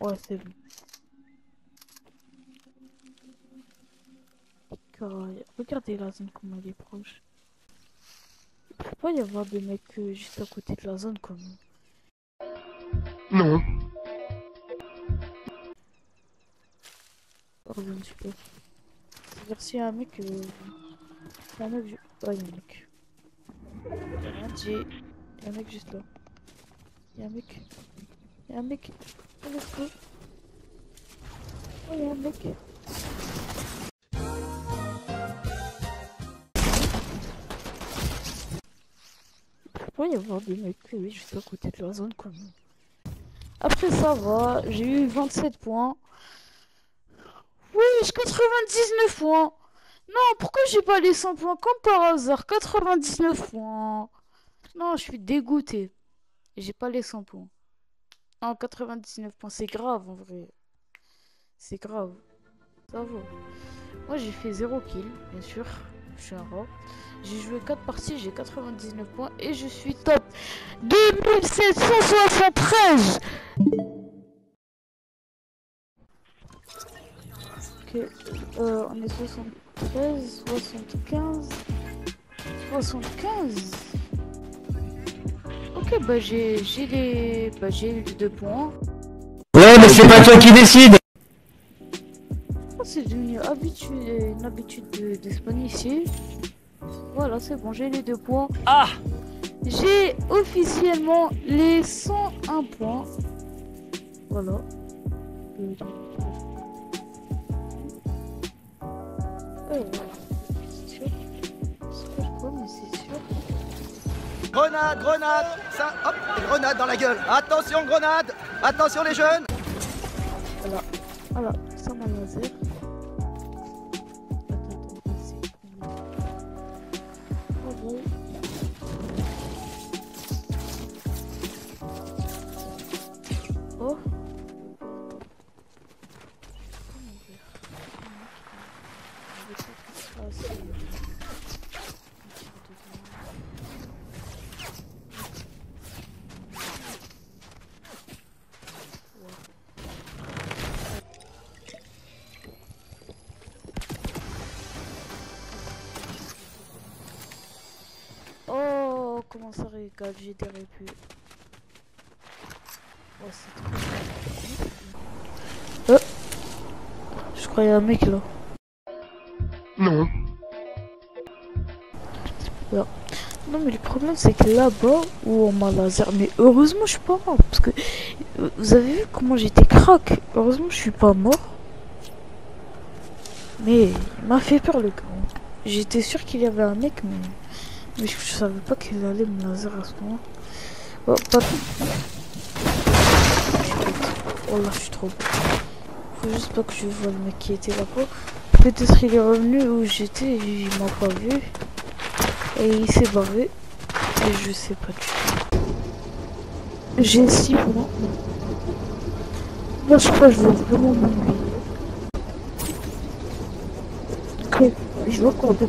Ouais, c'est bon. Regardez la zone comment elle est proche. Il peut pas y avoir des mecs euh, juste à côté de la zone comme. Non. Pardon, peu. C'est-à-dire s'il y a un mec. Euh... un mec. Ouais, il y a un mec. Il y a un mec juste là. Il y a un mec. Il y a un mec. Oh. Oh, il y a un mec. Peut y avoir des mecs oui, juste à côté de la zone même. Après ça va, j'ai eu 27 points. Oui, j'ai 99 points. Non, pourquoi j'ai pas les 100 points? Comme par hasard 99 points. Non, je suis dégoûté. J'ai pas les 100 points. Non, 99 points, c'est grave en vrai. C'est grave. Ça va. Moi j'ai fait 0 kill, bien sûr. Je suis un rat. J'ai joué 4 parties, j'ai 99 points et je suis top 2773 Ok, euh, on est 73, 75, 75 Ok, bah j'ai j'ai les... Bah j'ai eu les deux points. Ouais, mais c'est pas toi qui décide. Oh, c'est devenu habitude, une habitude de, de spawn ici. Voilà, c'est bon, j'ai les deux points. Ah J'ai officiellement les 101 points. Voilà. Euh, voilà. Grenade, grenade Ça, hop, grenade dans la gueule. Attention, grenade Attention les jeunes. Voilà. Voilà, ça m'a Comment ça j'ai des répus. Oh, c'est trop. Oh Je croyais un mec là. Non. Non, mais le problème c'est que là-bas où on m'a laser, mais heureusement je suis pas mort parce que vous avez vu comment j'étais crack. Heureusement je suis pas mort. Mais il m'a fait peur le gars. J'étais sûr qu'il y avait un mec, mais, mais je, savais pas qu'il allait me laser à ce moment. Oh, pas... Oh là, je suis trop. Faut juste pas que je vois le mec qui était là-bas. Peut-être il est revenu où j'étais il m'a pas vu. Et il s'est barré. Et je sais pas du tout. J'ai 6 points. Moi je crois que je vais vraiment m'ennuyer. Ok, je veux encore deux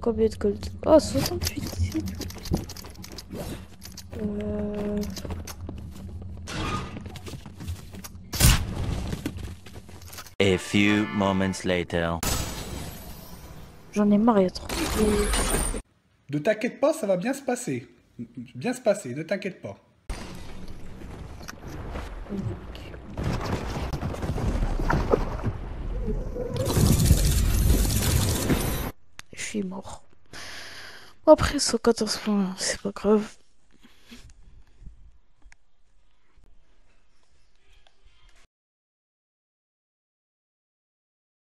Combien de gold? Oh, 68 ici. Euh... A few moments later. J'en ai marre, il y a trop. Ne t'inquiète pas, ça va bien se passer. Bien se passer, ne t'inquiète pas. Mort. Après 114 points, c'est pas grave.